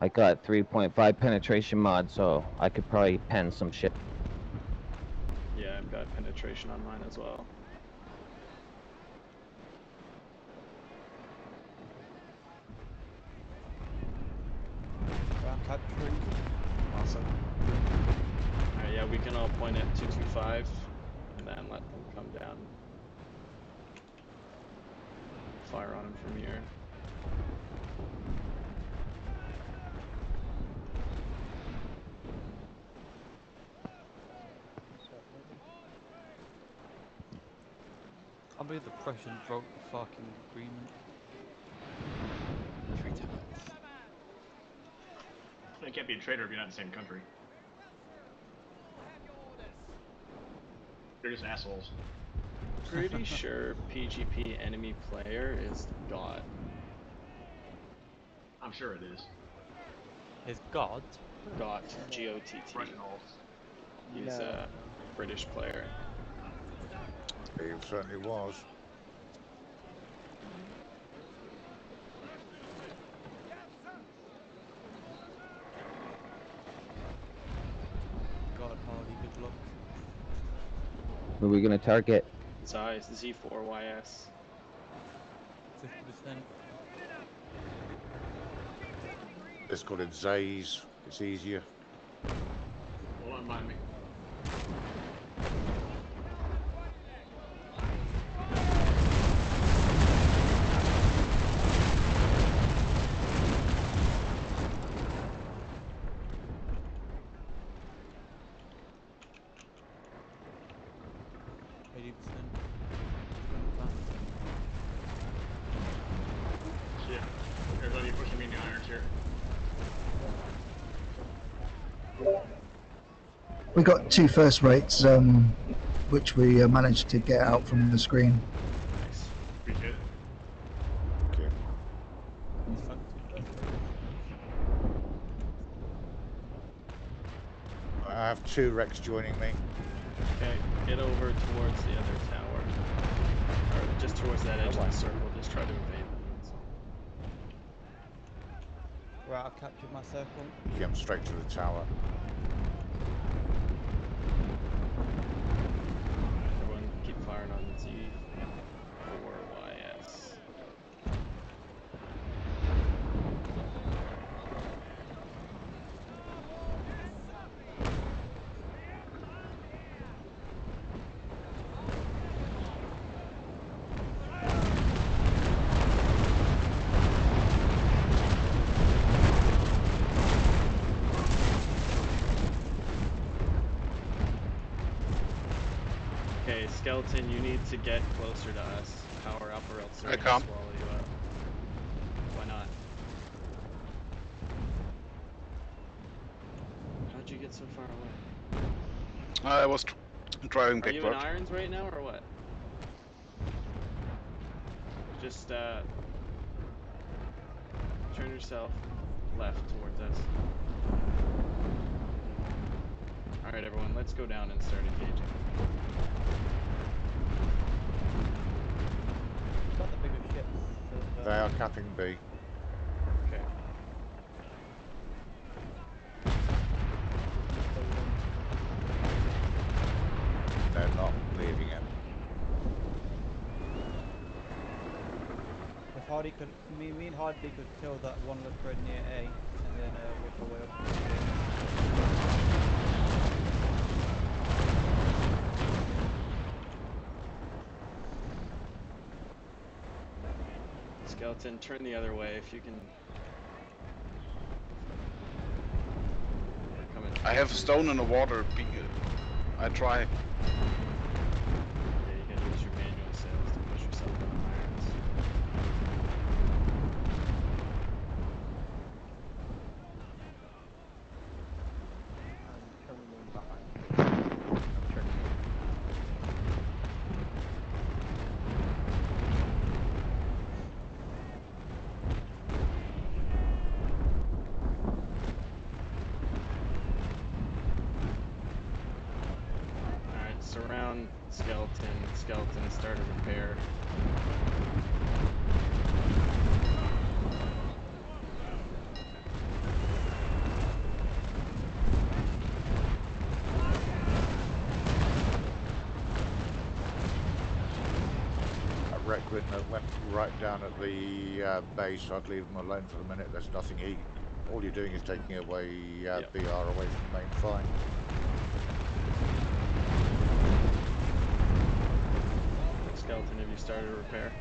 I got 3.5 penetration mod, so I could probably pen some shit. Yeah, I've got penetration on mine as well. Ground capturing. Awesome. Alright, yeah, we can all point at 225 and then let them come down. Fire on them from here. Can't believe the Prussians broke the fucking agreement. Three times. You can't be a traitor if you're not in the same country. They're just assholes. Pretty sure PGP enemy player is God. I'm sure it is. Is god. Got G O T T. Reginald. He's a British player. He certainly was. God Hardy, good luck. Who are we gonna target? Zeiss Z4YS. 50%. Let's call it Zays. It's easier. Hold on, mind me. Eighty percent. Shit. Everybody pushing me in the irons here. We got two first rates, um, which we uh, managed to get out from the screen. Nice. Appreciate it. Okay. I have two Rex joining me. Okay, get over towards the other tower. Or just towards that edge of the circle. Just try to evade them. that's all. Right, I've captured my circle. Jump straight to the tower. Everyone keep firing on Z4YS. Okay, skeleton, you need to get closer to us. Power up or else they're I gonna come. swallow you up. Why not? How'd you get so far away? I was tr- driving Are you in irons right now or what? Just uh turn yourself left towards us. Alright everyone, let's go down and start engaging. Got the bigger ships. so, uh, They are capping B. Okay. They're not leaving it. If Hardy could, me, me and Hardy could kill that one leopard near A, and then uh, walk away. Skeleton, turn the other way if you can. I have stone in the water. I try. Yeah, you gotta use your manual sails to push yourself on the irons. Alright, surround skeleton. Skeleton, start a repair. Requin that went right down at the uh, base. I'd leave them alone for the minute. There's nothing he. All you're doing is taking away uh, Yep. BR away from the main fight. Skeleton, have you started a repair?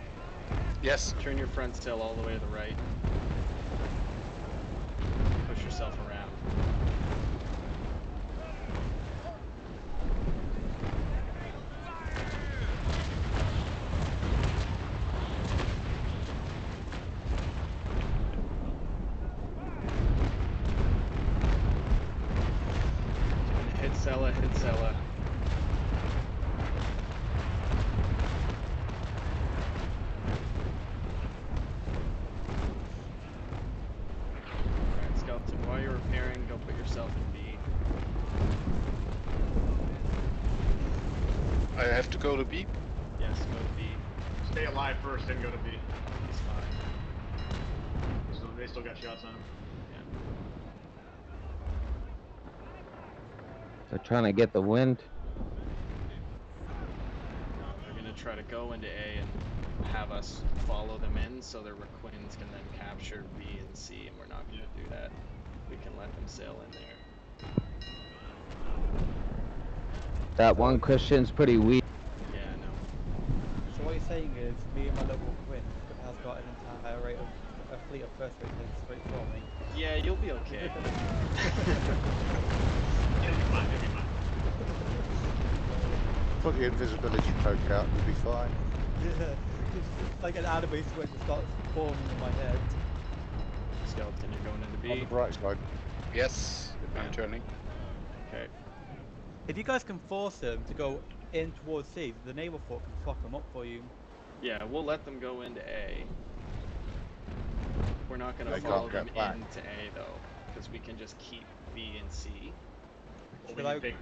Yes. Turn your front sail all the way to the right. Push yourself around. Hit Sella, hit Sella. Alright, Skeleton, while you're repairing, go put yourself in B. I have to go to B. Yes, go to B. Stay alive first, then go to B. It's fine. So they still got shots on him. Yeah. They're trying to get the wind. They're gonna try to go into A and have us follow them in so their Requins can then capture B and C, and we're not gonna do that. We can let them sail in there. That one Christian's pretty weak. Yeah, no. So what you're saying is, me and my local Quinn has got an entire rate of a fleet of first rate tanks straight for me. Yeah, you'll be okay. It'll be fine, it'll be fine. Put the invisibility cloak out. You'll be fine. Yeah, it's like an anime switch that starts forming in my head. Skeleton, you're going into B. On the bright side. Yes. I'm Yeah. turning. Okay. If you guys can force them to go in towards C, the naval fort can fuck them up for you. Yeah, we'll let them go into A. We're not gonna They follow them back. into A though, because we can just keep B and C. Well, Should we I, big.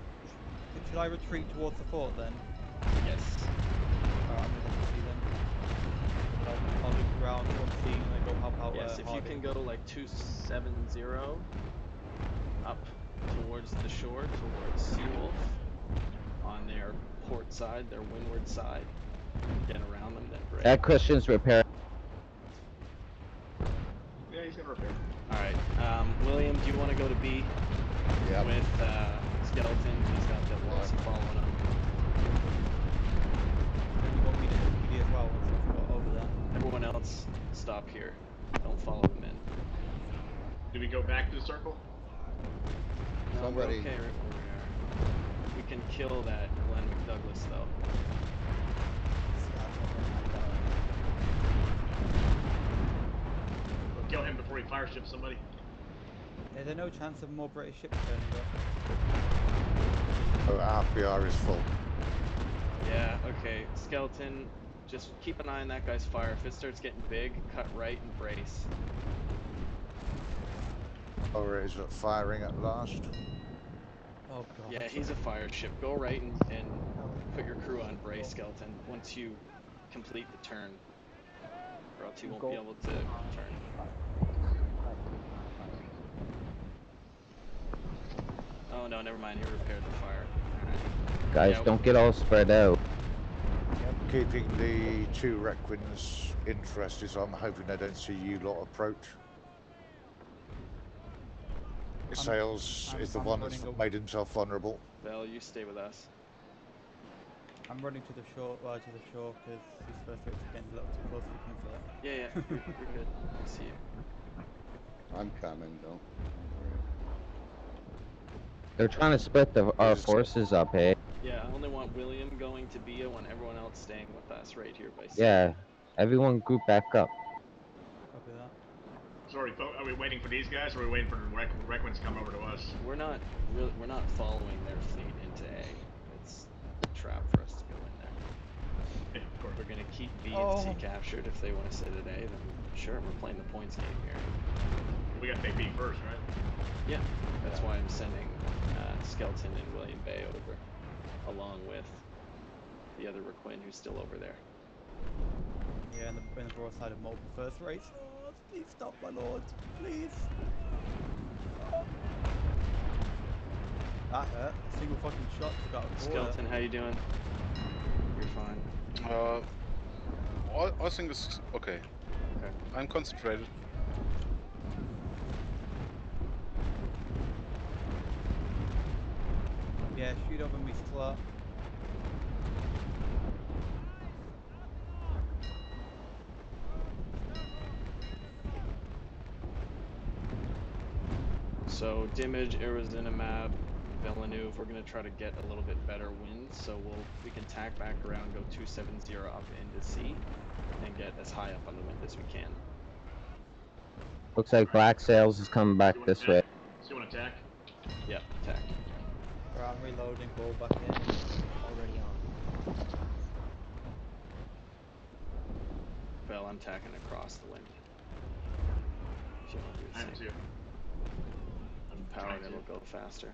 Should I retreat towards the fort then? Yes. Alright, I'm gonna have to see then. I'll, I'll loop around towards C and then go help out Yes, uh, if you can go to like 270 up towards the shore, towards Seawolf, on their port side, their windward side, get around them, then great. That Christian's repair. Yeah, he's gonna repair. Alright, um, William, do you want to go to B Yeah. with uh, Skeleton? He's got the Lossy following him. You want me to hit as well once I've got over there. Everyone else, stop here. Don't follow them in. Do we go back to the circle? No, we're Somebody- okay right where we are. We can kill that Glenn McDouglas though. We'll kill him before he fire ships somebody. Is there no chance of more British ships turning up? Oh, our BR is full. Yeah, okay. Skeleton, just keep an eye on that guy's fire. If it starts getting big, cut right and brace. Oh, or is it firing at last? Oh god. Yeah, he's a fire ship. Go right and, and put your crew on brace, Skeleton, once you complete the turn. Or else you won't be able to turn. Oh no, never mind. He repaired the fire. Guys, Yeah, don't get all spread out. I'm keeping the two Requins interested, so I'm hoping they don't see you lot approach. Sales I'm- is the I'm one that's running made himself vulnerable. Val, you stay with us. I'm running to the shore, well, to the shore, because these first to are getting a little too close for comfort. Yeah, yeah, you're, you're good. I see you. I'm coming, don't. They're trying to split the, our forces up, eh? Yeah, I only want William going to B. I want everyone else staying with us right here by C. Yeah. Everyone group back up. Copy that. So are we, fo- are we waiting for these guys, or are we waiting for the Requ- Requins to come over to us? We're not really, we're not following their fleet into A. It's a trap for us to go in there. Yeah, of course. We're gonna keep B and C Oh. captured. If they want to sit at A, then sure, we're playing the points game here. We gotta take B first, right? Yeah, that's why I'm sending uh, Skeleton and William Bay over, along with the other Requin who's still over there. Yeah, and the, and the broadside of multiple first rates. Oh, please stop, my lord. Please. That hurt. A single fucking shot took out a quarter. Skeleton, how you doing? You're fine. Uh, I think it's okay. Okay. I'm concentrated. Yeah, shoot over me slot. So Dimage, Arizonamab, Villeneuve, we're gonna try to get a little bit better wind, so we'll we can tack back around, go 270 up into C, and get as high up on the wind as we can. Looks like Black Sails is coming back You wanna this way. So you want to attack? Yep, tack. Right, I'm reloading, bull back in. Already on. Vel, I'm tacking across the wind. If you wanna do the I am same. too. I'm Powered, it'll go faster.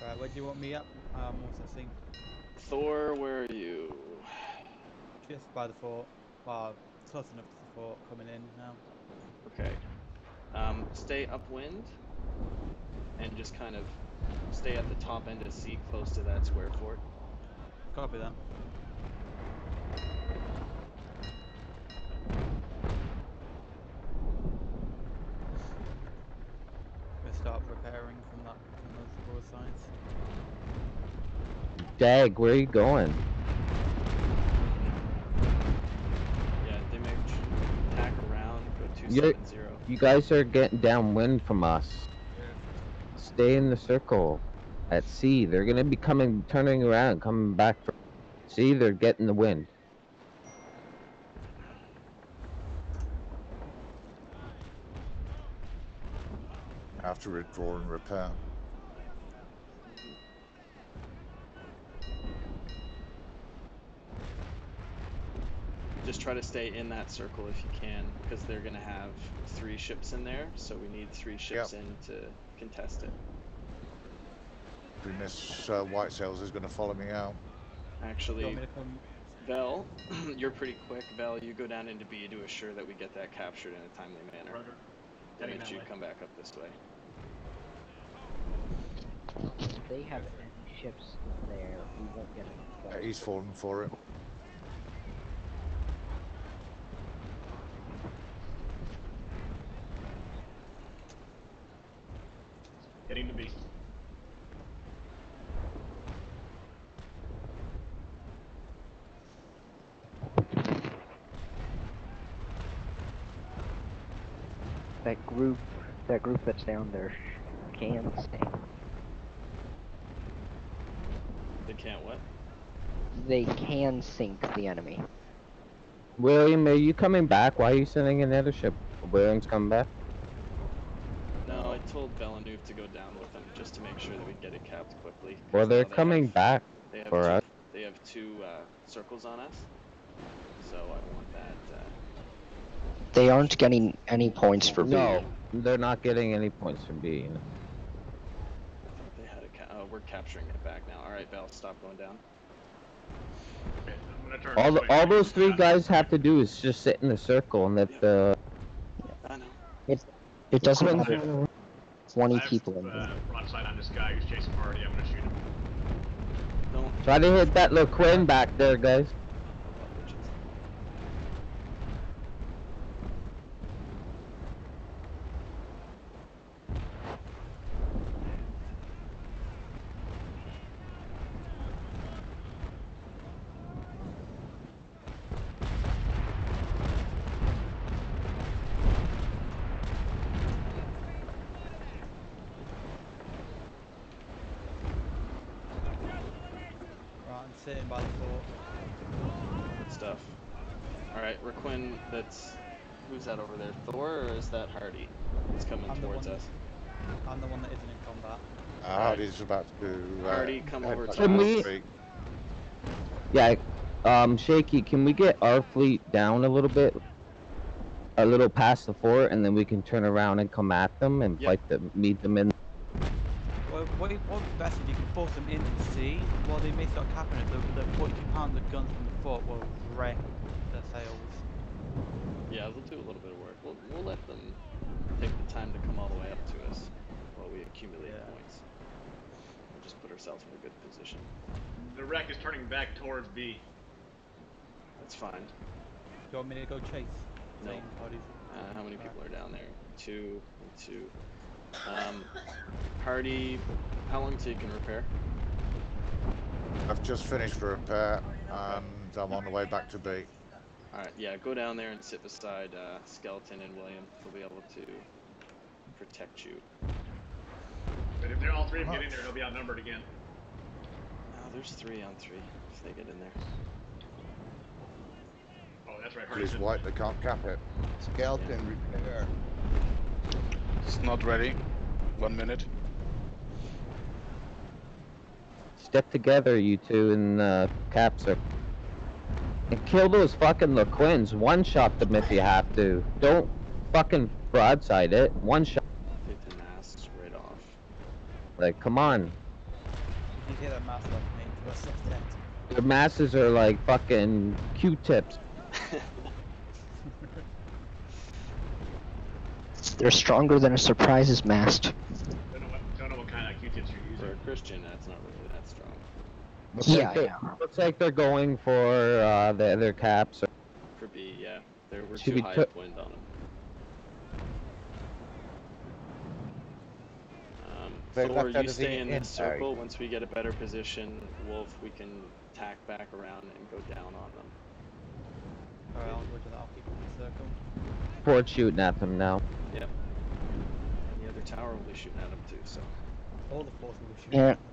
Right, where do you want me up? Um, what's that thing? Thor, where are you? Just by the fort. Well, close enough to the fort, coming in now. Okay. Um, stay upwind and just kind of stay at the top end of C, close to that square fort. Copy that. Gonna start preparing from that from those broadsides. Dag, where are you going? Yeah, Dimage, tack around, go 270. You guys are getting downwind from us. Stay in the circle at sea. They're gonna be coming, turning around, coming back from. See, they're getting the wind. Have to withdraw and repair. Just try to stay in that circle if you can, because they're gonna have three ships in there, so we need three ships in to contest it. And this uh, White Sails is going to follow me out. Actually, want me? Vel, you're pretty quick. Vel, you go down into B to assure that we get that captured in a timely manner. Roger. Heading Dimage, you way. come back up this way. If they have any ships there, we won't get them. he's fallen for it. Heading to B. That group, that group that's down there sh- can stay. They can't what? They can sink the enemy. William, are you coming back? Why are you sending another ship? William's coming back. No, I told Villeneuve to go down with them just to make sure that we get it capped quickly. 'cause Well, they're they coming have- back They have for two, us. They have two uh, circles on us, so I want that. Uh, They aren't getting any points for B. No, they're not getting any points from B. I thought they had a. Ca- oh, we're capturing it back now. All right, Val, stop going down. Okay, I'm. all, the, all those three guys have to do is just sit in the circle and let the. I know. It doesn't matter. 20 I have, people in there. Uh, broadside on this guy who's chasing party. I'm gonna shoot him. Don't. Try to hit that little Quinn back there, guys. Right, I'm sitting by the fort. Good stuff. All right, Requin. That's. Who's that over there? Thor or is that Hardy? He's coming I'm the one us. I'm the one that isn't in combat. Uh, Hardy's about to. Uh, Hardy, come over to Can up we- Yeah, um, Shaky, can we get our fleet down a little bit? A little past the fort, and then we can turn around and come at them and Yep. fight them, meet them in. Well, what what would be best if you can force them in and see while they may start capping it. The, the 42 pounder guns from the fort will wreck their sails. Yeah, they'll do a little bit of work. We'll, we'll let them take the time to come all the way up to us while we accumulate Yeah. points. We'll just put ourselves in a good position. The wreck is turning back towards B. That's fine. Do you want me to go chase? No. Same parties? Uh, how many people are down there? Two and two. Um, Hardy, how long till you can repair? I've just finished the repair and I'm on the way back to B. Alright, yeah, go down there and sit beside uh, Skeleton and William. They'll be able to protect you. But if they're all three of them get in there, they'll be outnumbered again. There's three on three if they get in there. Oh, that's right. Please Hardy's in. white, they can't cap it. Skeleton repair. It's not ready. One minute. Step together, you two, in uh, the cap circle. And kill those fucking LeQuins. One shot them if you have to. Don't fucking broadside it. One shot. Take the masks right off. Like, come on. You hear that mass like me to us dead. Their masses are like fucking Q-tips. They're stronger than a surprises mast. Don't know what, don't know what kind of Q-tips you're using. For a. Christian, that's not really that strong. Looks Yeah, like they're- yeah. Looks like they're going for uh, the other caps. For B, yeah. There were Should too high put- of wind on them. Um, They Thor, left you stay in in, this sorry. circle. Once we get a better position, Wolf, we can tack back around and go down on them. Alright, I'll go to that. I'll in the circle. Ford shooting at them now. Yep. And the other tower will be shooting at them too, so. All the force will be shooting. Yeah. at them.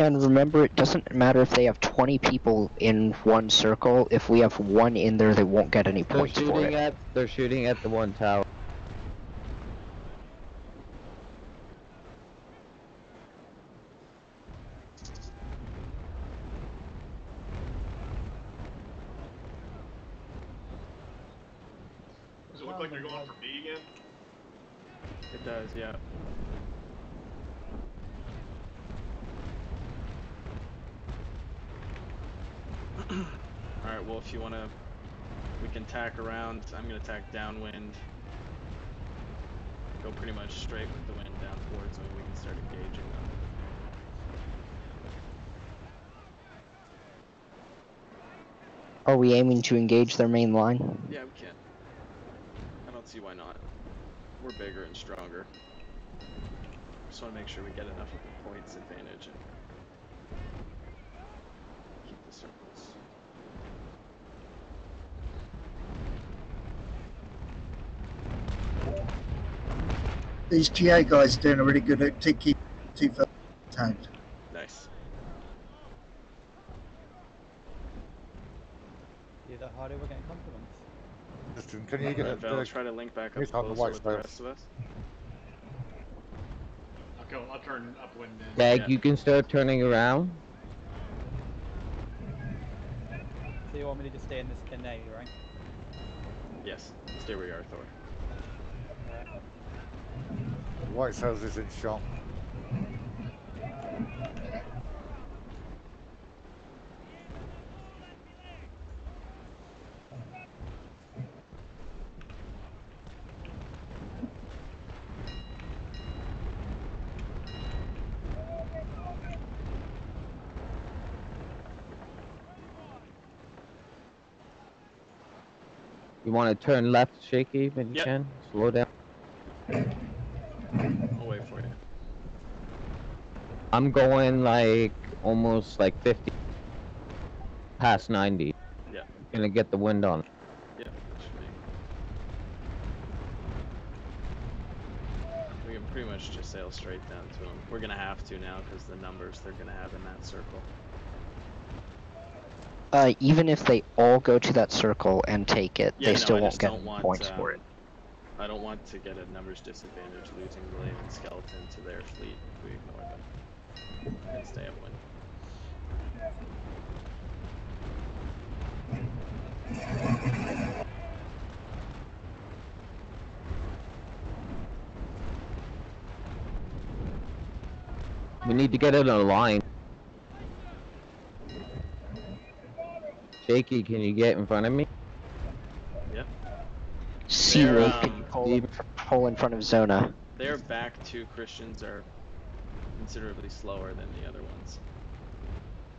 And remember, it doesn't matter if they have 20 people in one circle. If we have one in there, they won't get any They're points for it. at. They're shooting at the one tower. Look like they're going for B again? It does, yeah. Alright, well, if you want to, we can tack around. I'm going to tack downwind. Go pretty much straight with the wind down towards them. We can start engaging them. Are we aiming to engage their main line? Yeah, we can. See why not. We're bigger and stronger. Just want to make sure we get enough of the points advantage and keep the circles. These GA guys are doing a really good at keep two first tagged. Nice. Yeah, that harder we're getting compliments. Justin, can you get Uh, it? Val, uh, try to link back up He's the closer white with the rest of us. I'll go. I'll turn upwind then. Dag, Yeah. you can start turning around. So you want me to just stay in this in A, right? Yes, stay where you are, Thor. White House is in shot. Want to turn left, shaky, when you Yep. can. Slow down. I'll wait for you. I'm going like almost like 50 past 90. Yeah. Gonna get the wind on. Yeah. We can pretty much just sail straight down to them. We're gonna have to now because the numbers they're gonna have in that circle. Uh, even if they all go to that circle and take it, Yeah, they no, still I won't get want, points for um, it. I don't want to get a numbers disadvantage losing William and Skeleton to their fleet if we ignore them. And stay upwind. We need to get it in a line. Shaky, can you get in front of me? Seawolf, um, can you pull in, pull in front of Zona? Their back two Christians are considerably slower than the other ones.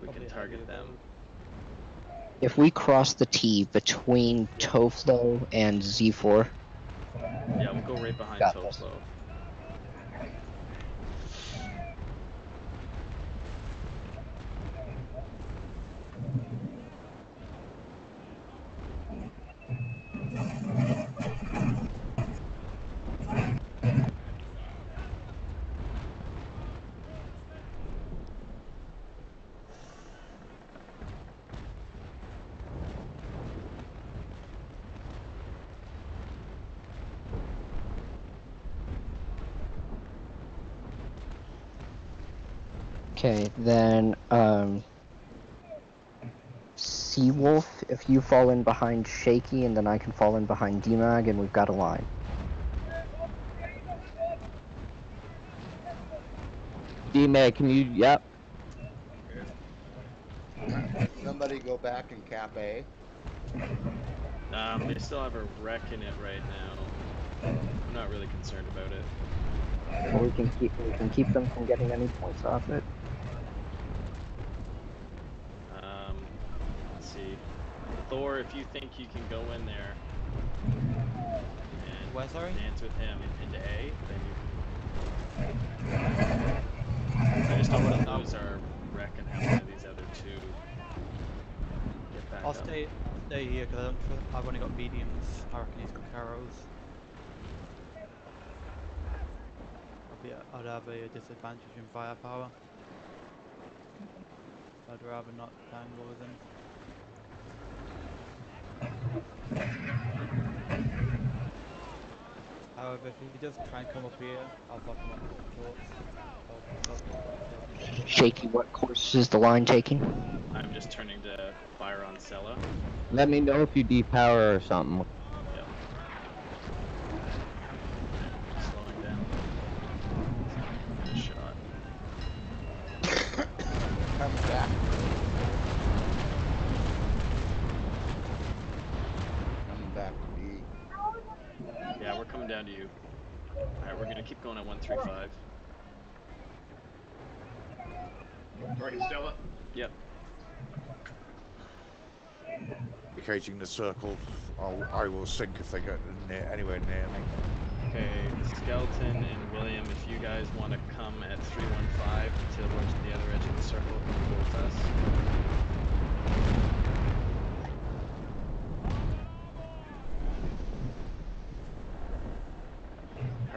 We can target them. If we cross the T between Toflo and Z4, Yeah, we'll go right behind Got this. Okay, then um, Seawolf, if you fall in behind Shaky, and then I can fall in behind DMAG, and we've got a line. D-Mag, can you, yep. Somebody go back and cap A. Um, they still have a wreck in it right now. I'm not really concerned about it. Or we can keep we can keep them from getting any points off it. Um, let's see. Thor, if you think you can go in there and Where, sorry? dance with him into A, then you. I just don't want to lose our wreck and have one of these other two get back I'll up. stay stay here because I don't trust. I've only got mediums. I reckon he's got carrows. I'd, be, I'd have a disadvantage in firepower. I'd rather not tangle with him. However, if he does try and come up here, I'll fuck him up Shaky, what course is the line taking? I'm just turning to fire on Sella. Let me know if you depower or something. Yep. Slowing down. Good shot. Comes back. Coming back to B. Yeah, we're coming down to you. Alright, we're gonna keep going at 135. Target Stella. Yep. Indicating the circle. I'll, I will sink if they get near, anywhere near me. Okay, Skeleton and William, if you guys want to come at 315 towards the other edge of the circle, come with us.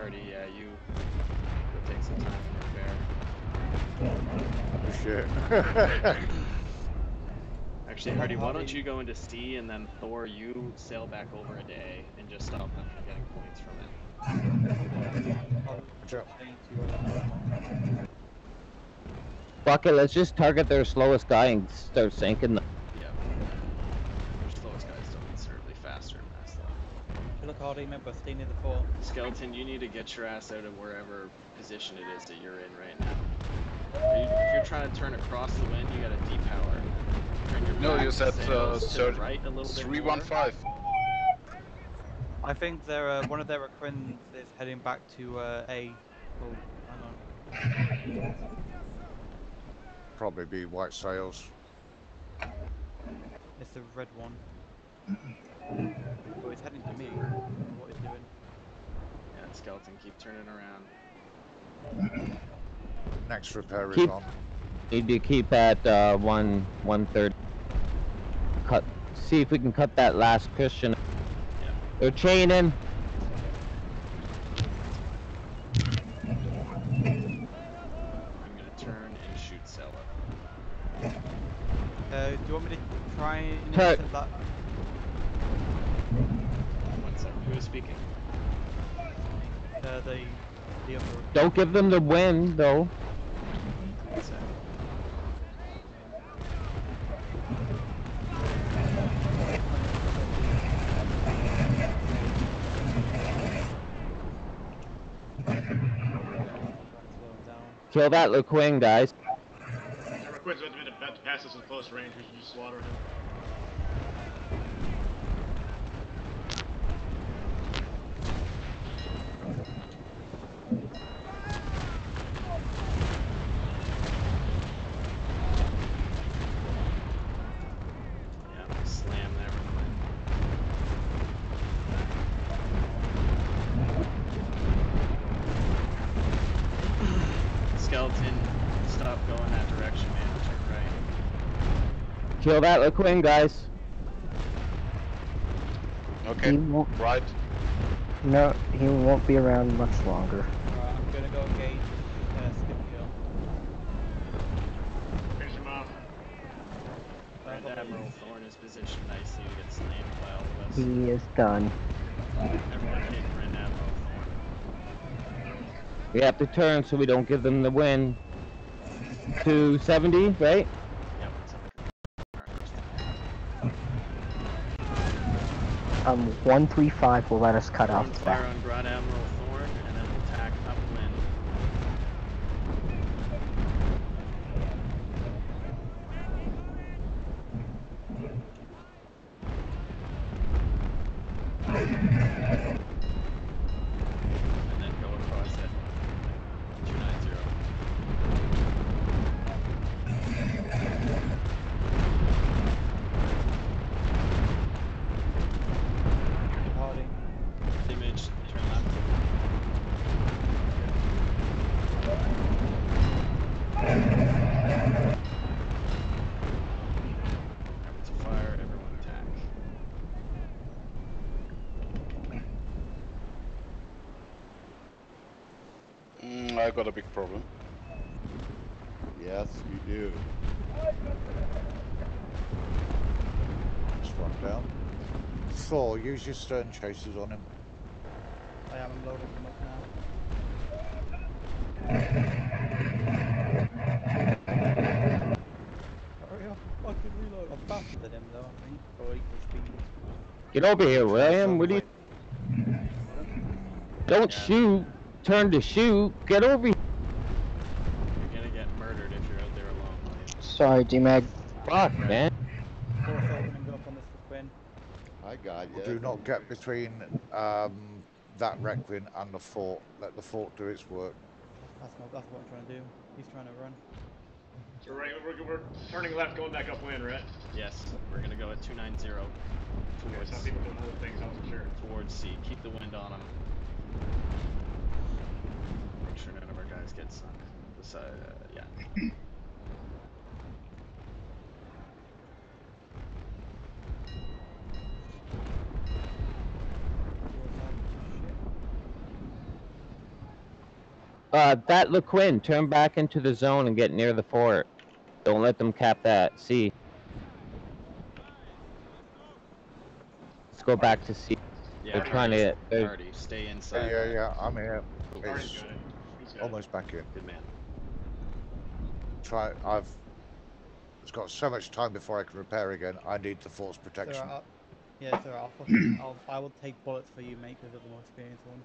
Hardy, yeah, you go take some time and repair. Shit. Actually, Hardy, why don't you go into C and then Thor, you sail back over a day and just stop them from getting points from it. I'll Sure. change to, Fuck it, let's just target their slowest guy and start sinking them. Yeah. Your slowest guys don't considerably faster than us, though. Look hardy, remember, stay near the fort. Skeleton, you need to get your ass out of wherever position it is that you're in right now. Are you, if you're trying to turn across the wind, you gotta depower. Turn your No, you said, sails uh, third- right a little bit Three more. one five. I think they're, uh, one of their Quins is heading back to uh, A. Oh, hang on. Probably be white sails. It's the red one. Oh, he's heading to me. I what he's doing. Yeah, Skeleton, keep turning around. Next repair is on. Need to keep at uh, one one third. Cut. See if we can cut that last Christian. They're chaining. I'm gonna turn and shoot Sella. Uh, do you want me to try and Cut. intercept that? One sec. Who is speaking? Uh, the, the other. Don't give them the win though. Kill that LeQuing, guys. Remember, Quinn's about to, about to pass us in close range. We should just slaughter him. Yeah. up, go in that direction, man. Turn right. Kill that LeQuinn, guys. He Okay, won't. right. No, he won't be around much longer. Alright, I'm gonna go engage uh, skip kill. Finish him off. Grand Admiral Thorn is positioned nicely to get slammed by all of us. He is done. Everyone hit Grand Admiral Thorn. We have to turn so we don't give them the win. 270, right? Um, 135 will let us cut off Open the back. on Grand Admiral Thorn, and then attack upwind. And then go across at 290. Departing. Image, turn left. Rapid fire, everyone attack. Mm, I got a big problem. Yes, you do. Just one down. Thor, use your stern chasers on him. I am I'm loading them up now. Hurry up, fucking reload. I'm faster than him though, I think. Or equal speed. Get over here, William. What do you? Don't Yeah. shoot. Turn to shoot. Get over here. You're gonna get murdered if you're out there alone, William. Sorry, D-Mag. Fuck, man. Force opening up on this for Quinn. I got you. Do not get between um, that Requin and the fort. Let the fort do its work. That's, not, that's what I'm trying to do. He's trying to run. So we're, right, we're, we're turning left, going back upwind, right? Yes, we're gonna go at 290 Okay, towards, some people don't things, I wasn't sure. towards C. Keep the wind on them. Make sure none of our guys get sunk. Beside, uh, yeah. That. Shit. Uh, that LeQuinn, turn back into the zone and get near the fort. Don't let them cap that. C. Let's go back to C. Yeah, They're trying to get. They're, Party, stay inside. yeah, yeah. I'm here. Almost back in. Good man. Try. I've. It's got so much time before I can repair again. I need the force protection. alright, I'll- Yeah, it's alright. I'll, I'll, I will take bullets for you, mate, because you're the more experienced one.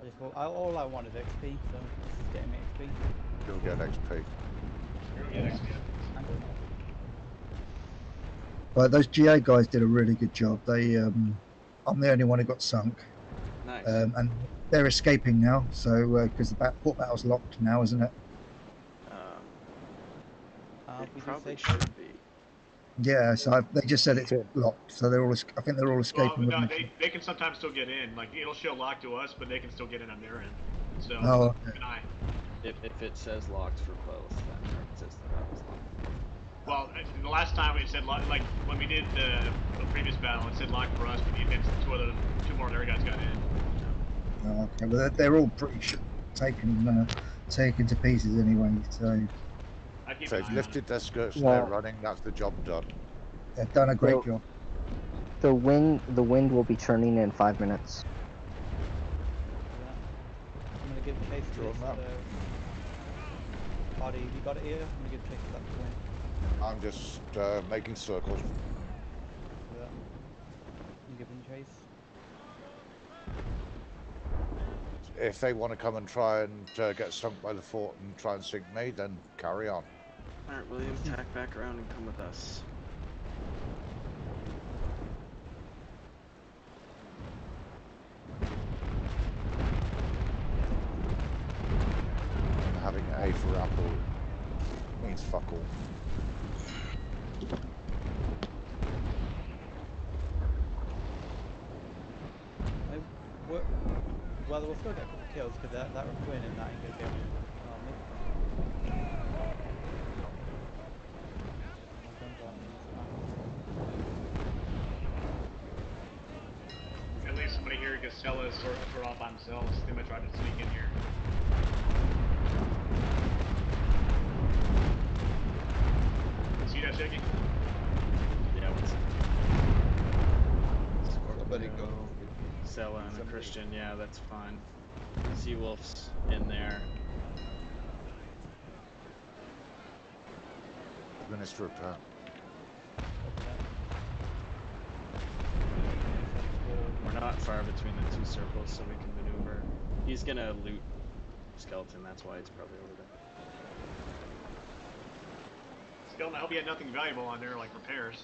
I just, wa- I, all I want is XP, so this is getting me XP. You'll get XP. Yeah, next year. And But those GA guys did a really good job. They, um, I'm the only one who got sunk, Nice. um, and they're escaping now. So because the bat- port battle's locked now, isn't it? um, uh, it probably should be. Yeah. So I, they just said it's locked. So they're all. I think they're all escaping. with no, they, they can sometimes still get in. Like, it'll show locked to us, but they can still get in on their end. So, Oh, okay. keep an eye. If, if it says locked for both, then it says that that was locked. Well, uh, the last time it said lock, like when we did the, the previous battle, it said locked for us, but the events two other two more of their guys got in. Okay. But they're, they're all pretty sh- taken, uh, taken to pieces anyway. So I So an they've lifted their skirts. Yeah. They're running. That's the job done. they've done a great Well- job. The wind, the wind will be turning in five minutes. I'm gonna give chase to this, uh, Hardy, you got it here? I'm gonna give chase to that twin. I'm just uh, making circles. Yeah. I'm giving chase. If they want to come and try and uh, get sunk by the fort and try and sink me, then carry on. Alright, William, tack back around and come with us. And having A for apple means fuck all. I, we well, we'll still get a couple kills because that, that Quinn and that ain't gonna get At least somebody here can sell us sort sort off by themselves. They might try to sneak in here. See that, Shaky? Yeah, what's Somebody go. Scorpio, Sella and a Christian, yeah, that's fine. Seawolf's in there. Minister of Town. We're not far between the two circles, so we can maneuver. He's gonna loot skeleton, that's why it's probably over there. Skeleton, I hope you had nothing valuable on there, like repairs.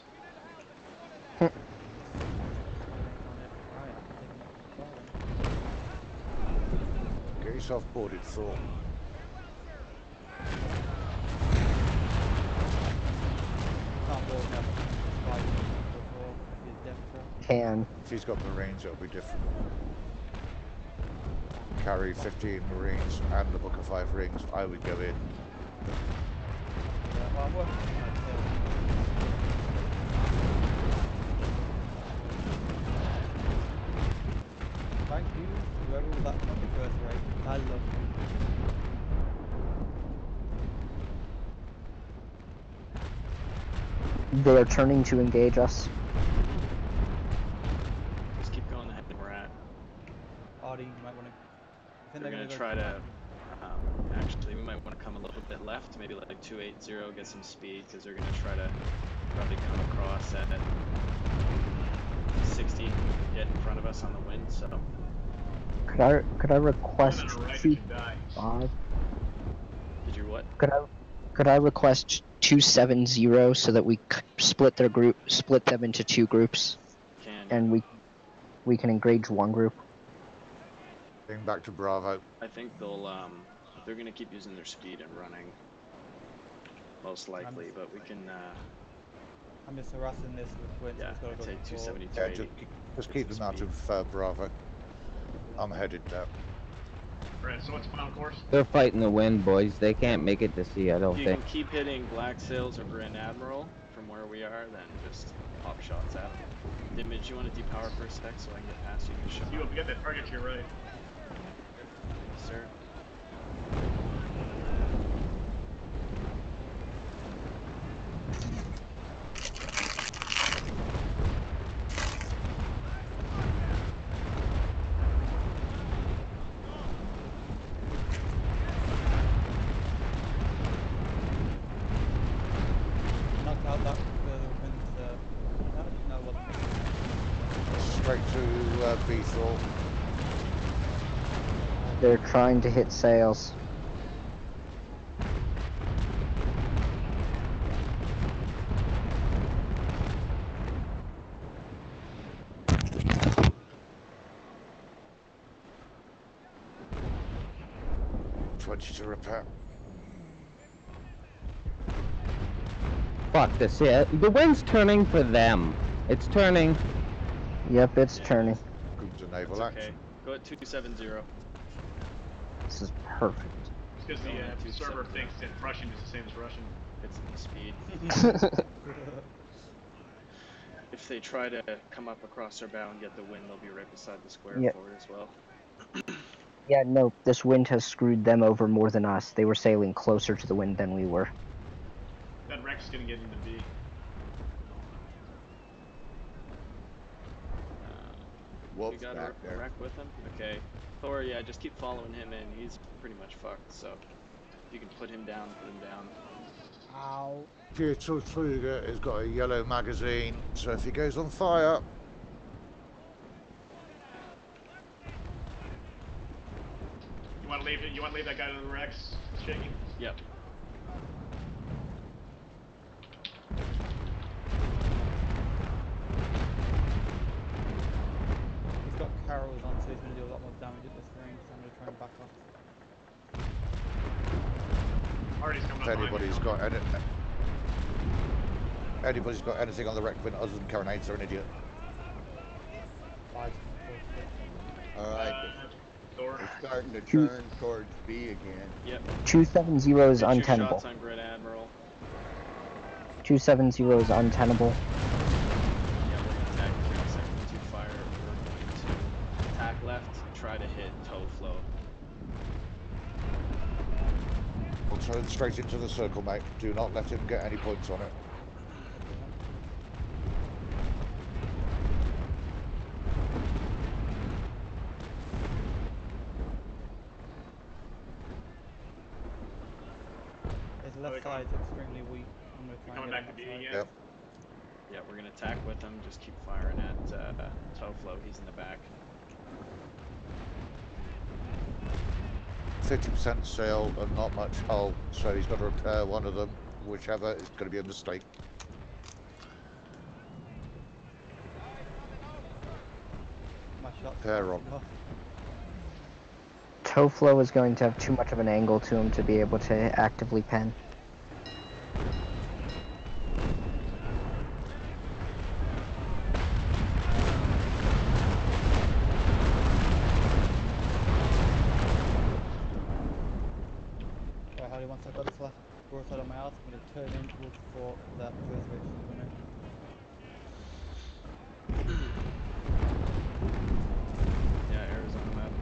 Right, I'm taking it to the Get yourself boarded, Thor. Can't board them. Right, before you're deaf for. Can. If he's got Marines, it'll be different. Carry 15 Marines and the Book of Five Rings. I would go in. Yeah, well, I'm working on that too. Thank you, whoever was that from the first rate. I love you. They are turning to engage us. Just keep going the head we're at. Artie, you might want to. They're gonna try to. Um, actually, we might want to come a little bit left, maybe like 280, get some speed, because they're gonna try to probably come across at 60, get in front of us on the wind. So Could I could I request gonna right two five? did you what? Could I could I request two seven zero so that we split their group split them into two groups Can and we we can engage one group? Bring back to Bravo. I think they'll um they're gonna keep using their speed and running. Most likely, but we can uh I'm just harassing this with Quint. yeah, so I'd it's say gotta go before. 270 Yeah, just, keep- just keep them out of uh, Bravo. I'm headed down. Alright, so what's the final course? They're fighting the wind, boys. They can't make it to sea, I don't If you think. can keep hitting Black Sails or Grand Admiral from where we are, then just pop shots at them. Image, you want to depower for a sec so I can get past you and shoot You we got that target to your right. sir. Knock out that further Quint. Uh, no, no, well, Straight to uh, B Thor. They're trying to hit sails. Twenty to repair. Fuck this. Yeah, the wind's turning for them. It's turning. Yep, it's turning. Good to It's naval okay. action. Go at 270. This is perfect. It's because the uh, server 270. thinks that Prussian is the same as Russian. It's the speed. If they try to come up across our bow and get the wind, they'll be right beside the square Yep. forward as well. yeah, no, this wind has screwed them over more than us. They were sailing closer to the wind than we were. That Rex is gonna get into B. Uh, we Wolf's got back a, a there. wreck with him. Okay, Thor, yeah, just keep following him in. He's pretty much fucked. So if you can put him down, put him down. Ow. Pietro Truger has got a yellow magazine, so if he goes on fire, You wanna leave it you wanna leave that guy to the Rex, Shaky? Yep. He's got on, so he's going to do a lot more damage at this range. So I'm going to try and back off. Artie's coming if up behind you anybody's now. got any, anybody's got anything on the wreck other than carronades, they're an idiot. Five, four, six. Alright, Uh, Thor. They're starting to Two- turn towards B again. Yep. 270 is Get untenable. shots on Grand Admiral. 270 is untenable. Yeah, we're gonna attack in three seconds. You fire. We're going to attack left. Try to hit toe flow. We'll turn straight into the circle, mate. Do not let him get any points on it. His they left side is extremely weak. I'm gonna try Coming back to him B again? Yep. Yeah, we're gonna attack with him. Just keep firing at uh, toe flow. He's in the back. 50% sail and not much hull, so he's got to repair one of them, whichever is going to be a mistake. My shot's Pair bouncing on. off. Toe flow is going to have too much of an angle to him to be able to actively pen. Right, Hardy, once I've got this left broadside on my ass, I'm gonna turn in towards the fort that first ridge is coming. Yeah, Arizona map.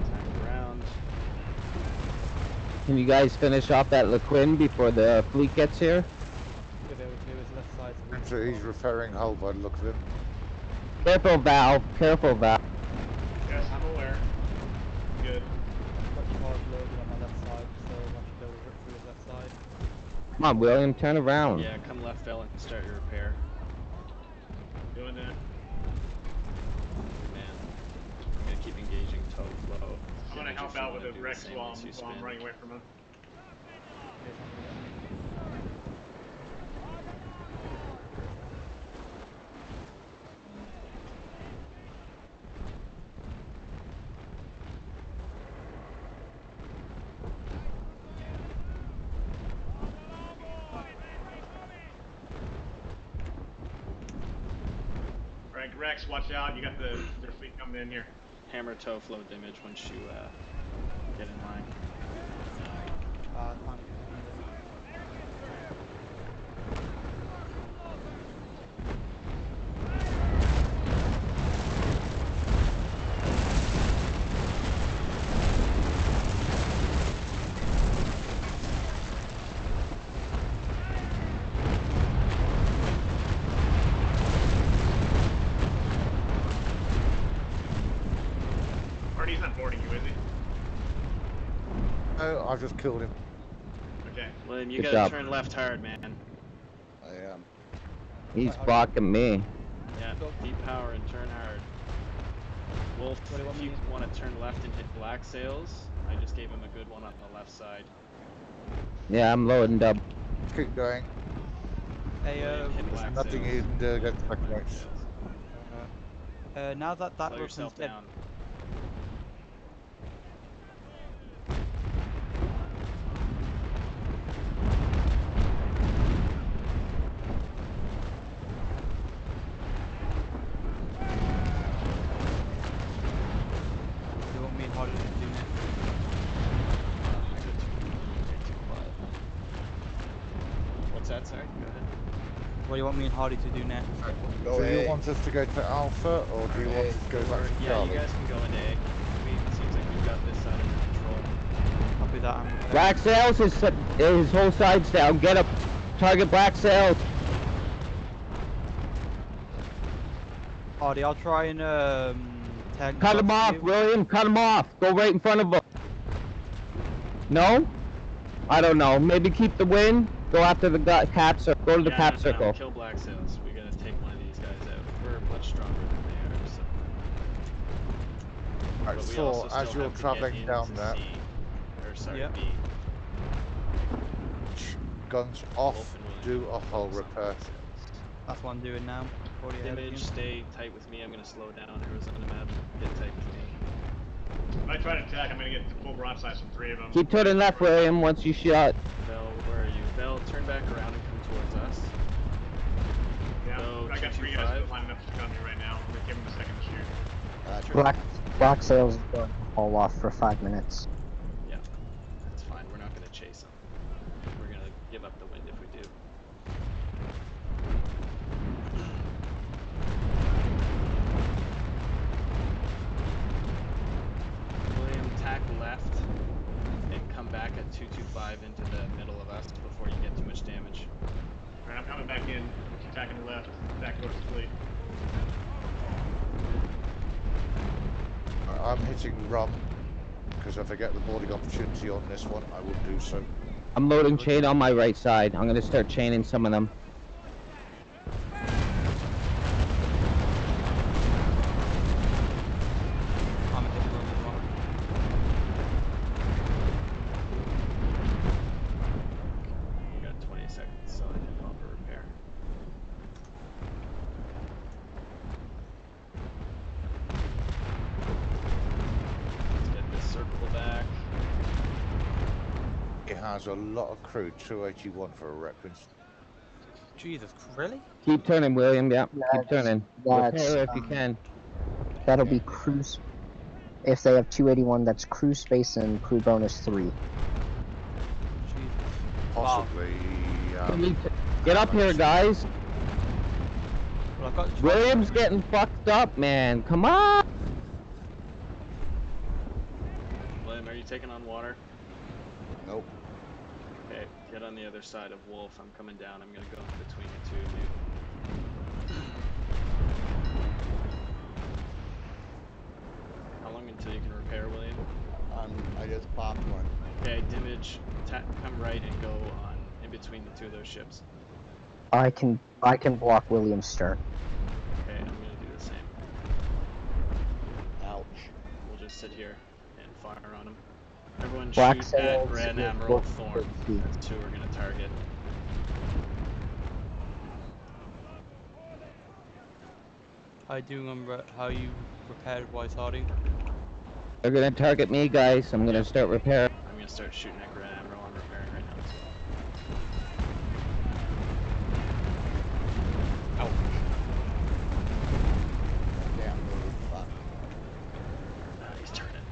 Attack around. Can you guys finish off that LeQuinn before the fleet gets here? Should be able to do his left side. so we can So he's follow. repairing hull by the look of him. Careful, Val. Careful, Val. Yes, I'm aware. Good. Got charge loaded on my left side, so I should be able to rip through his left side. Come on, William. Turn around. Yeah, come left, Vel, and start your repair. Doing that. And I'm gonna keep engaging toe flow. I'm gonna help if out with wanna the do Rex while I'm, while I'm running away from him. Here's one for you. Alright, Rex, watch out. You got the their fleet coming in here. Hammer toe flow damage once you uh, get in line. Uh, I can't do that. Artie's not boarding you, is he? No, I just killed him. Okay. William, you Good gotta job. turn left hard, man. I am. He's blocking me. Yeah, Go. deep power and turn hard. Wolf, you want if you to- want to turn left and hit black sails, I just gave him a good one on the left side. Yeah, I'm loading up. Keep going. Hey, uh, William, hit black Nothing sails. you can do against black Black lights. uh, now that that Slow weapon's dead, down. you want me and Hardy to do next? What's that, sorry? Go ahead. What do you want me and Hardy to do next? Go do you want us to go to Alpha, or do you want us to go back to Yeah, Charlie? you guys can go into A. We, it seems like we've got this under control. Copy that. I'm Black sails. His his whole side's down. Get up. Target black sails. Hardy, I'll try and um tag. Cut him off, you. William. Cut him off. Go right in front of him. No? I don't know. Maybe keep the wind. Go after the gu- cap circle. Go to the Yeah, cap no, no, circle. Kill black sails. We gotta take one of these guys out. We're much stronger than they are, so. Right, But we so as you're have to get travelling down into there, C, or sorry, Yep. B. guns off, Wolf and William do can a hull repair. That's what I'm doing now. Hardy ahead. Image, stay tight with me. I'm gonna slow down Arizona map. Get tight with me. If I try to attack, I'm gonna get the full broadsides from three of them. Keep turning left, William. Once you shot. Bell, where are you? Bell, turn back around and come towards us. Yeah, Go I got three guys 225. lining up to gun me right now. I'm gonna give them a second to shoot. Gotcha. Black Black sails is going to haul off for five minutes. Yeah, that's fine. We're not gonna chase them. We're gonna give up the wind if we do. William, tack left and come back at 225 into the middle of us before you get too much damage. Alright, I'm coming back in, attacking the left, back towards the fleet. I- I'm hitting rum because if I get the boarding opportunity on this one, I will do so. I'm loading chain on my right side. I'm gonna start chaining some of them. I'm hitting them as well. We got 20 seconds, so I can pop a repair. Let's get this circle back. It has a lot of crew, 281 for a reference. Jesus, really? Keep turning, William. Yeah, keep turning. that's, Repair if you um, can. That'll be crew. If they have 281, that's crew space and crew bonus three. Jesus. Possibly. Can Um, Get up here, guys. Well, I've got William's getting fucked up, man. Come on. William, are you taking on water? Nope. Okay, get on the other side of Wolf. I'm coming down. I'm gonna go in between the two of you. How long until you can repair, William? I'm, I just popped one. Okay, Dimage, come right and go on in between the two of those ships. I can I can block William's stern. Okay, I'm gonna do the same. Ouch. We'll just sit here and fire on them. Everyone Black shoot sails at Grand with Admiral both Thorn. That's who we're gonna target. How you doing um, on how you repaired White Harding? They're gonna target me, guys. I'm gonna start repair. I'm gonna start shooting at Grand Admiral. I'm repairing right now as well. Damn move. Fuck. Uh, he's turning.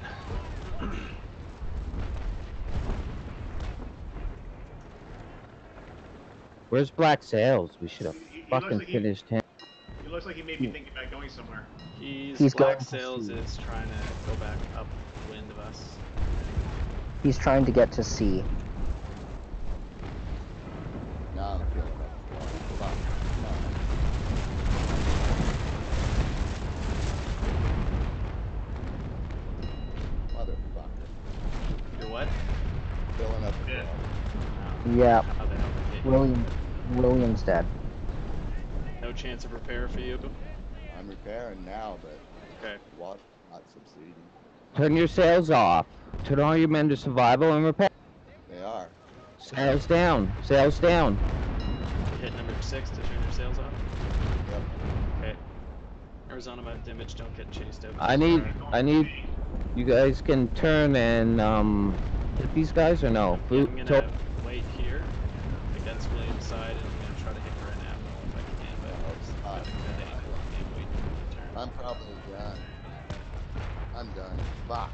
Where's Black Sails? We should have He- he fucking like he- finished him. He looks like he may be thinking about going somewhere. He's, He's Black going Sails sea. is trying to go back upwind of us. He's trying to get to sea. Now I'm feeling it. Fuck. No. Motherfucker. You're what? Filling up Yeah. floor. Oh. Yeah, How the hell did he? William William's dead. No chance of repair for you? I'm repairing now, but Okay. what? Not succeeding. Turn your sails off. Turn all your men to survival and repair. They are. Sails down. Sails down. Hit number six to turn your sails off. Yep. Okay. Arizona Mud Dimage, don't get chased out. I need. I need. You guys can turn and um hit these guys or no? Yeah, Blue- I'm to- gonna wait here against William's side, and I'm gonna try to hit Grand Admiral if I can, but it's Uh, got a good angle on me and wait for the turn. I'm probably done. I'm done. Fuck.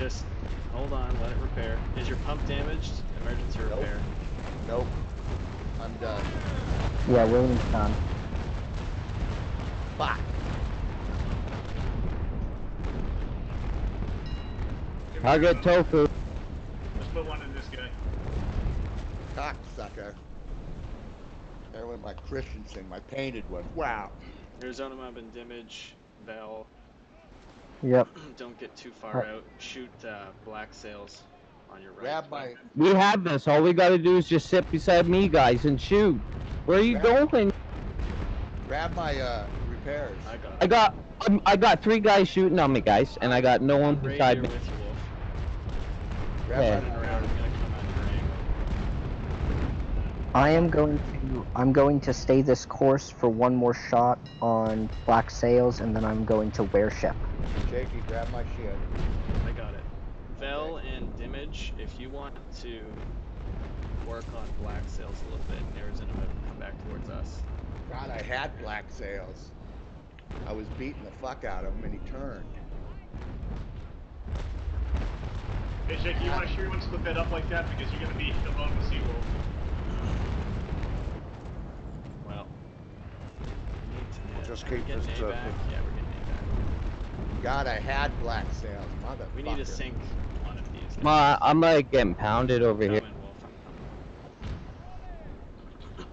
Just hold on, let it repair. Is your pump damaged? Emergency Nope. repair. Nope. I'm done. Yeah, William's done. Fuck. Give me Target a- tofu. Let's put one in this guy. Cocksucker. There went my Christensen, my painted one. Wow. Arizona Mud and Dimage, Val, Yep. don't get too far Uh, out. Shoot uh, black sails on your right. Grab my. We have this. All we gotta do is just sit beside me, guys, and shoot. Where are you Yeah. going? Grab my uh repairs. I got I it. got. um, I got three guys shooting on me, guys, and I got no one right beside me. with. Grab Yeah. I'm gonna come out your angle. I am going to I'm going to stay this course for one more shot on black sails, and then I'm going to wear ship. my. Jakey, grab my shit. I got it. Vel and Dimage, if you want to work on black sails a little bit, Arizona Mud will come back towards us. God, I had black sails. I was beating the fuck out of him and he turned. Hey, Jake, you want to sure you want to split that up like that because you're gonna be alone with Seawolf. Well. we Need to, We'll just keep this A circle. back? Yeah, we're getting A back. God, I had black sails, mother. We need to sink one of these. Ma, I'm like getting pounded over here. Coming, Wolf.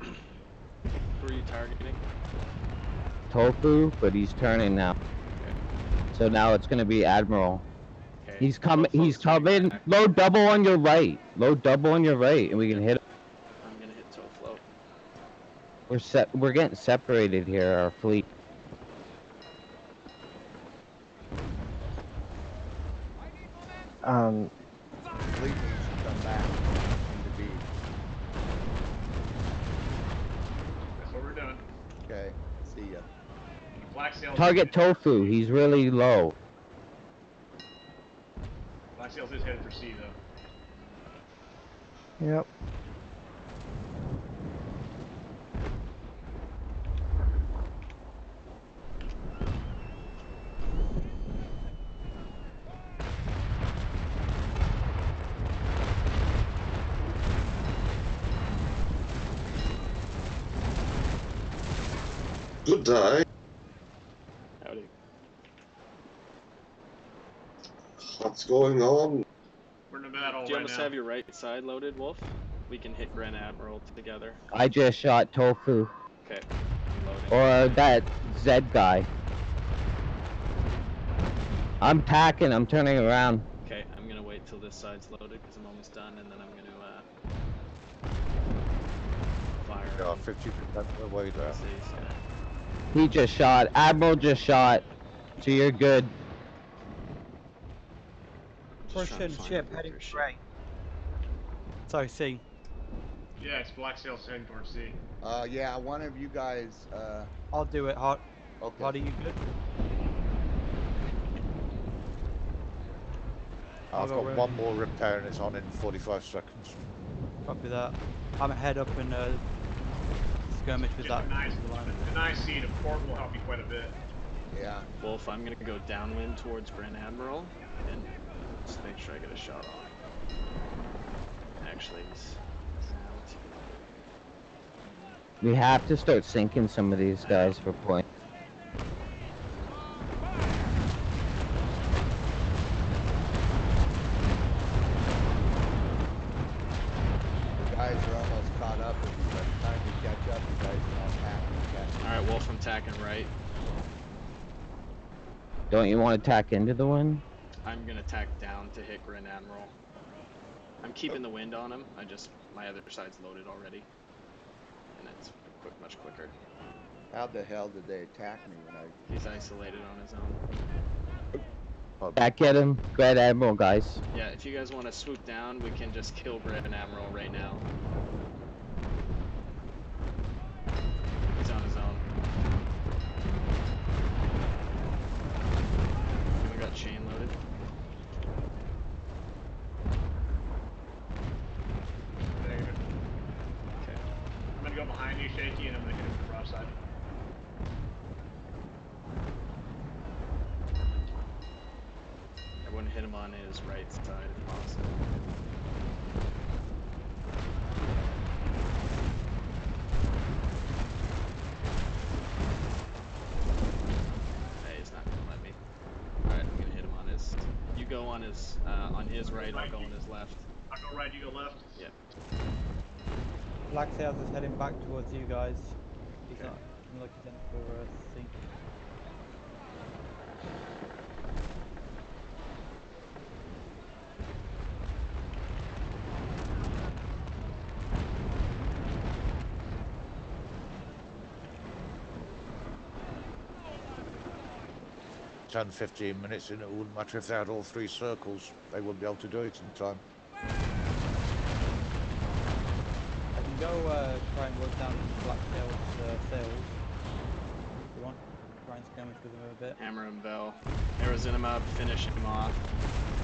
Who are you targeting? Tofu, but he's turning now. So now it's gonna be Admiral. Okay. He's coming. He's coming. back. Load double on your right. Load double on your right, and we can hit. I'm gonna hit toe float. We're set. We're getting separated here. Our fleet. Um, Fleet needs come back into being. That's what we're doing. Okay, see ya. Black sails. Target Tofu. He's really low. Black sails is headed for sea though. yep. Good day. Howdy. What's going on? We're in the battle Do you right almost now. have your right side loaded, Wolf? We can hit Grand Admiral together. I just shot Tofu Okay. Or that Zed guy. I'm tacking. I'm turning around. Okay, I'm gonna wait till this side's loaded because I'm almost done, and then I'm gonna uh, fire. We are on 50% of the way there. These, yeah. He just shot. Admiral just shot. So you're good. Just Russian ship heading weaker ship. straight. Sorry, C. Yeah, it's black sails heading towards sea. Uh, yeah, one of you guys, uh, I'll do it. Hot. okay. Hot, are you good? I've go got one more repair and it's on in 45 seconds. Copy that. I'm ahead up and uh, skirmish with Just that. a nice, line. a nice sea to port will help you quite a bit. Yeah, Wolf, I'm gonna go downwind towards Grand Admiral and just make sure I get a shot on. Actually, he's he's out. We have to start sinking some of these guys for point. the guys are almost caught up. If you have time to catch up, you guys can all pack and catch up. All right, Wolf, I'm tacking right. Don't you want to tack into the one? I'm gonna tack down to hit Grand Admiral. I'm keeping the wind on him. I just my other side's loaded already, and it's quick, much quicker. How the hell did they attack me when I? He's isolated on his own. Oh. Back at him. Grand Admiral, guys. Yeah, if you guys want to swoop down, we can just kill Grand Admiral right now. He's on his own. We got chain loaded. Negative. Okay. I'm gonna go behind you, Shaky, and I'm gonna hit him with the broadside. Everyone hit him on his right side if possible. Hey, he's not gonna let me. Alright, I'm gonna hit him on his. You go on his, uh, on his right, I'll go on his left. I'll go right, you go left. Yeah. Black Sails is heading back towards you guys. He's not. I'm looking in for uh, C. Ten, 15 minutes and it wouldn't matter if they had all three circles. They wouldn't be able to do it in time. I can go uh, try and work down Black Sails uh, sails. If you want, try and skirmish with them a bit. Hammer and Bell. Arizona finish him off.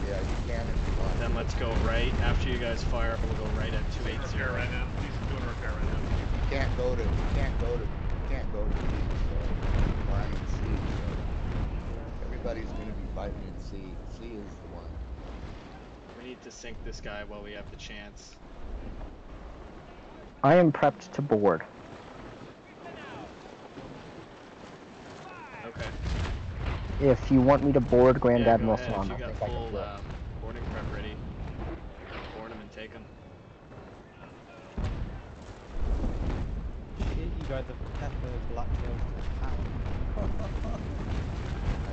Yeah, you can if you want. Then let's go right. After you guys fire, we'll go right at 280. repair right now. He's doing a repair right now. You can't go to. You can't go to. You can't go to B. So Brian C. So everybody's gonna be fighting in C. C is the one. We need to sink this guy while we have the chance. I am prepped to board. Okay. If you want me to board Grand yeah, Admiral go ahead. I you got I can full do it. um, boarding prep ready, board him and take him. Shit, you guys have peppered Black Hills to town.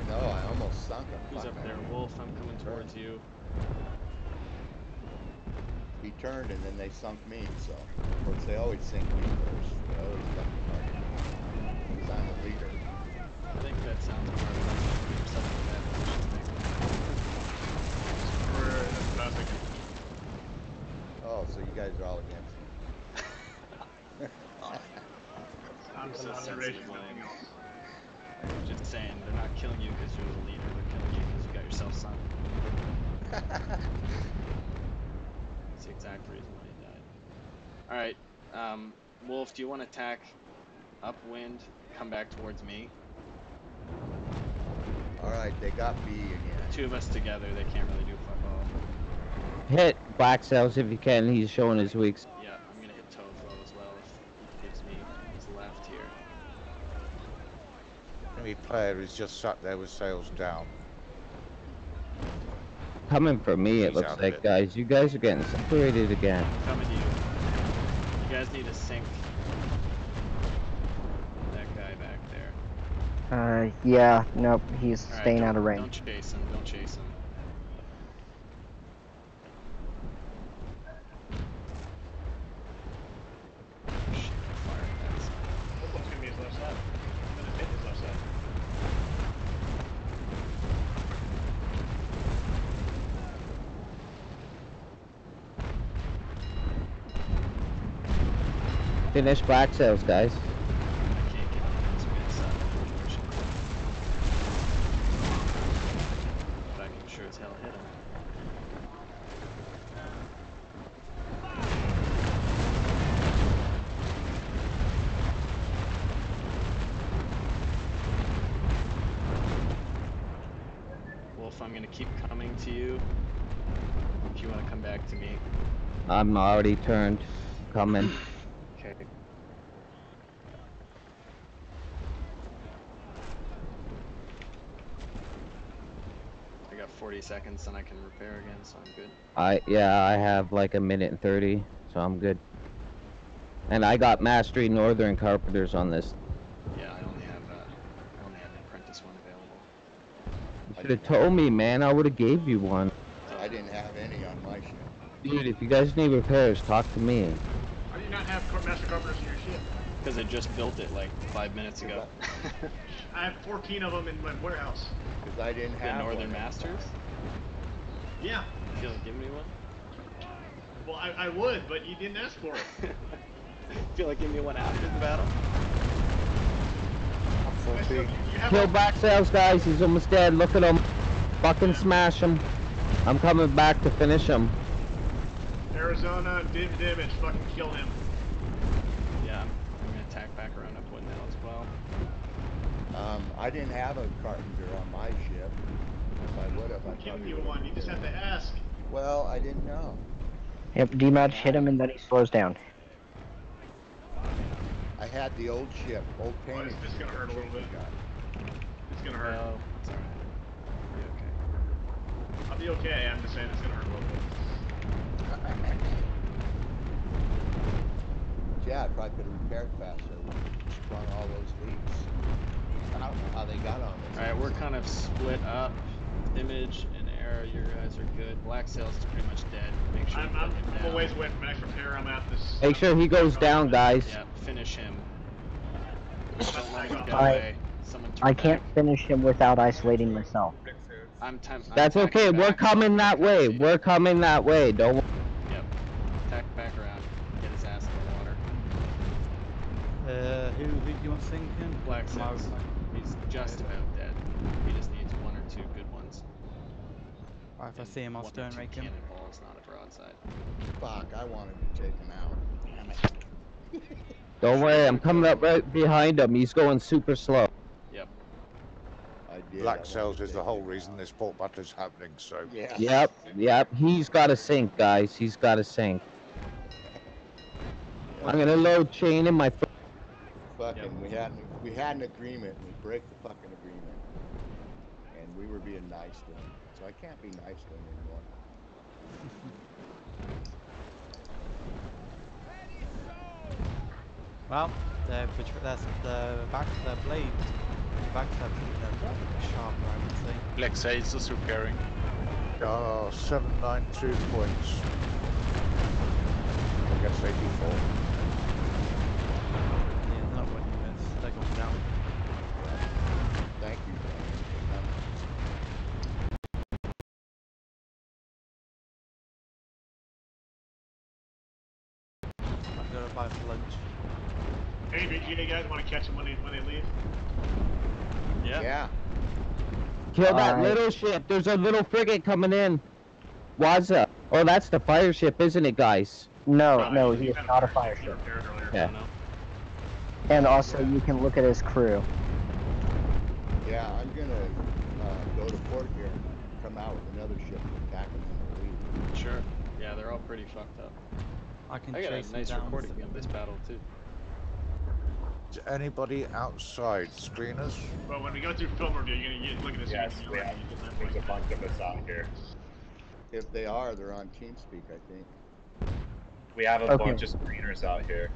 I know, I almost sunk him. Who's up man. there? Wolf, I'm coming towards you. He turned and then they sunk me, so. Of course, they always sink me first. They always fucking target me. Because I'm the leader. I think that sounds more like put yourself in a bad position. We're, that's what I was thinking. Oh, so you guys are all against me. I'm just People are observation. sensitive, Williams. Just saying, they're not killing you because you're the leader. They're killing you because you got yourself sunk. That's the exact reason why he died. Alright, um, Wolf, do you want to attack upwind, come back towards me? Alright, they got B again. Two of us together, they can't really do fuck all. Hit Black Sails if you can. He's showing his weaks. Yeah, Enemy player is just sat there with sails down. Coming for me, it He's looks like, it. guys. You guys are getting separated again. Coming to you. You guys need to sink that guy back there. Uh, yeah, nope, he's Alright, staying don't- out of range. Don't chase him, don't chase him. Shit, fire at that side. What one's gonna be his left side? I'm gonna hit his left side. Finish Black Sails, guys. I can't get on this mid side, unfortunately. But I can sure as hell hit him. Wolf, I'm gonna keep coming to you. If you wanna come back to me. I'm already turned. Coming. Okay. I got 40 seconds and I can repair again, so I'm good. I yeah, I have like a minute and thirty, so I'm good. And I got Mastery Northern Carpenters on this. Yeah, I only have uh, I only have an apprentice one available. You should have told me, man. I would have gave you one. I didn't have any on my ship. Dude, if you guys need repairs, talk to me. How do you not have master carpenters in your ship? Because I just built it like five minutes ago. I have 14 of them in my warehouse. Because I didn't the have Northern one. Masters? Yeah. Feel like giving me one? Well, I, I would, but you didn't ask for it. Feel like giving me one after the battle? I still- you have Kill a- Black Sails, guys. He's almost dead. Look at him. Fucking smash him. I'm coming back to finish him. Arizona, dim damage, fucking kill him. Yeah, I'm, I'm gonna attack back around up upwind now as well. Um, I didn't have a carpenter on my ship. If I would have, I giving you one, you just have to ask. Well, I didn't know. Yep, D-Match hit him and then he slows down. I had the old ship, old Oh, painted it's- it's ship gonna hurt a little bit. It's gonna hurt. No, it's alright. Be okay. I'll be okay, I'm just saying it's gonna hurt a little bit. Yeah, I probably could have repaired faster. We sprung all those leaks. I don't know how they got on this. Alright, we're kind of split up. Image and Arrow, you guys are good. Black Sails is pretty much dead. Make sure I'm, you I'm, put him I'm a ways away from an extra repair, I'm at this. Make sure he goes down, guys. Yeah, finish him. Don't let him get I- away. Someone I can't back. finish him without isolating myself. I'm time. I'm That's attacking okay. We're coming that way. We're coming that way. Don't. Yep. Attack back around. Get his ass in the water. Uh, who, who do you want sinking? Black Sails. He's just about dead. He just needs one or two good ones. Alright, if I see him, I'll one or stern two rake him. Cannonballs, not a broadside. Fuck, I wanted to take him out. Damn it. Don't worry. I'm coming up right behind him. He's going super slow. Yep. I I did. Black wanted sails is the whole reason out. this port battle's happening. So Yeah. Yep, yep. He's got to sink, guys. He's got to sink. I'm gonna load chain in my. Foot. Fucking, we had we had an agreement. and We break the fucking agreement, and we were being nice to him so I can't be nice to him anymore. well, that's the back of their blade, the back of their blade, they're sharp, I would say. Black Sails is repairing. Oh, 792 points. I guess 84. I'm gonna buy for lunch. Hey, VGA guys, want to catch them when they when they leave? Yeah. Yeah. Kill that Alright. little ship. There's a little frigate coming in. Waza. Oh, that's the fire ship, isn't it, guys? No, Uh, no, you he is not a fire fire ship ship. earlier. Yeah. No. And also, you can look at his crew. Yeah, I'm gonna uh, go to port here and come out with another ship to attack them when they leave. Sure. Yeah, they're all pretty fucked up. I can I got chase a them nice down. recording of this battle too. Is anybody outside screeners? Well, when we go through film review, you're gonna you look at this. Yes, and we have. gonna use that There's a bunch of us out here. If they are, they're on TeamSpeak, I think. We have a Okay. bunch of screeners out here.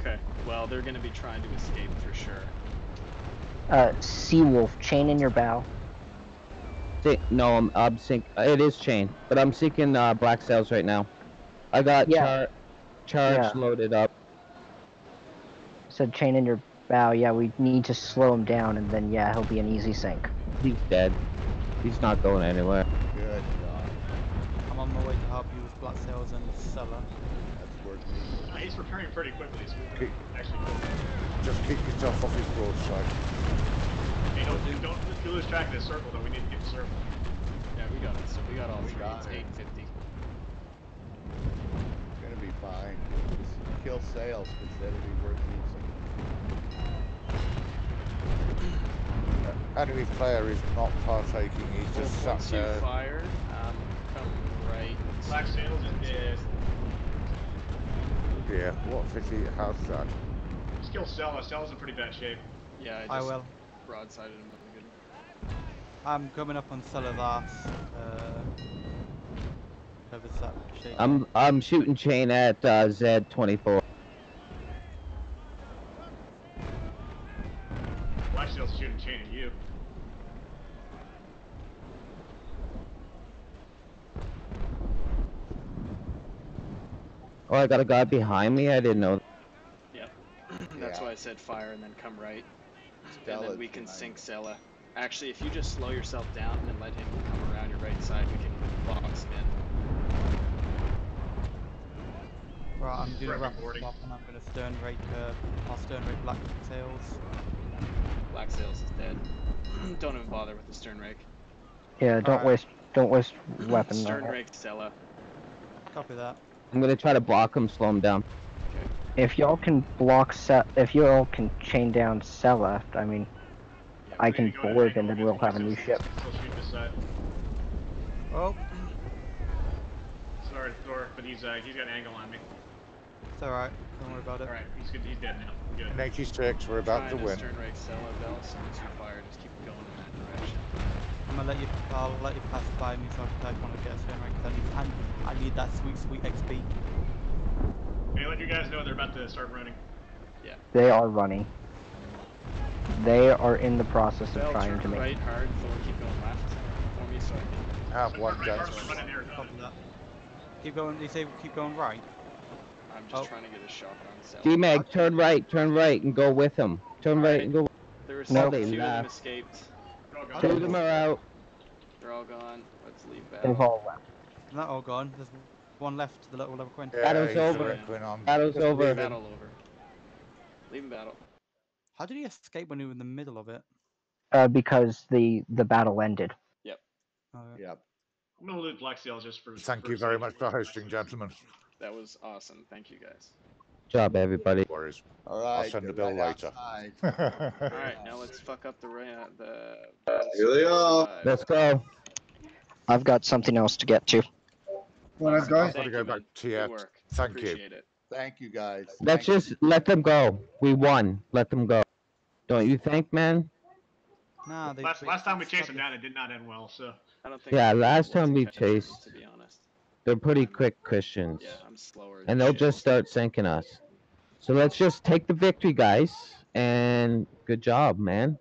Okay. Well, they're gonna be trying to escape for sure. Uh, Seawolf, chain in your bow. Sink, no, I'm, I'm sink. It is chain, but I'm sinking uh, black sails right now. I got Yeah. char- charge Yeah. loaded up. Said chain in your bow. Yeah, we need to slow him down, and then yeah, he'll be an easy sink. He's dead. He's not going anywhere. Good job. I'm on my way to help you with black sails and cellar. That's worth me. Uh, he's repairing pretty quickly, so we Okay. can actually go. Just keep yourself off his broadside. Hey, don't, don't if you lose track of this circle, though. We need to get the circle. Yeah, we got it. So we got all We three. got it's it. 850. It's gonna be fine. Just kill sales because that'll be worth me some. Enemy player is not partaking. He's just sat once you there. fired, um, come right. Black sails is dead. Yeah. What fifty? How's that? Just kill Stella. Stella's in pretty bad shape. Yeah, I I just will. broadsided him. I'm coming up on cellar last. Uh, whoever's that shape. I'm I'm shooting chain at uh, Z24. Black sails shooting chain at you. Oh, I got a guy behind me. I didn't know. Yep. That's Yeah. why I said fire and then come right. and then we can behind sink me. Sella. Actually, if you just slow yourself down and let him come around your right side, we can box him in. Right, I'm doing a Right, rapid swap and I'm gonna stern rate, uh, I'll stern rate black sails. Black Sails is dead. Don't even bother with the stern rake. Yeah, don't Alright. waste, don't waste weapon. stern it. rake Sella. Copy that. I'm gonna try to block him, slow him down. If y'all can block Se- if y'all can chain down Sella, I mean, Yeah, I can need to board and and then we'll have a new ship. Sails. Still shoot this side. Oh, Sorry, Thor, but he's uh, he's got an angle on me. it's alright. Don't worry about it. All right, he's good. He's dead now. Good. In 86, we're about to Trying win. stern rake Sella, Bell. As soon as you fire, just keep going in that direction. I'm gonna let you. I'll let you pass by me so I can want to get a stern rate 'cause I need. I, I need that sweet, sweet XP. Hey, let you guys know they're about to start running. Yeah. They are running. They are in the process of Bell, trying turn to make. right hard. Thor, keep going left for me so I can. Have one right, guy. Mark's running there. Copy that. Keep going. You say keep going right. I'm just Oh. trying to get a shot on Sella. D-Mag, turn right, turn right, and go with him. Turn right and go. There were No, some, they a few of them escaped. They're all gone. Two of them are out. They're all gone. Let's leave battle. They've all left. They're not all gone. There's one left. The little level Quinn. Yeah, Battle's over. circling. Battle's Just over. leave. Battle over. Leaving battle. How did he escape when he was in the middle of it? Uh, because the the battle ended. Alright. Yep. I'm gonna loot Black Sails just for. Thank for you very much for hosting, gentlemen. That was awesome. Thank you guys. job, everybody. Worries. All right. I'll send the bill right later. Alright, now let's fuck up the ra- the. Here they are. Let's go. I've got something else to get to. Well, guys. I've got to go back to Good yeah. work. Thank you. It. Thank you guys. Let's Thank just let them go. We won. Let them go. Don't you think, man? Nah, they, Last, they- last time we chased them down, it did not end well. So I don't think. Yeah, last time we chased- To be honest. They're pretty quick Prussians. Yeah, I'm slower. and they'll just start sinking us. So let's just take the victory, guys. And good job, man.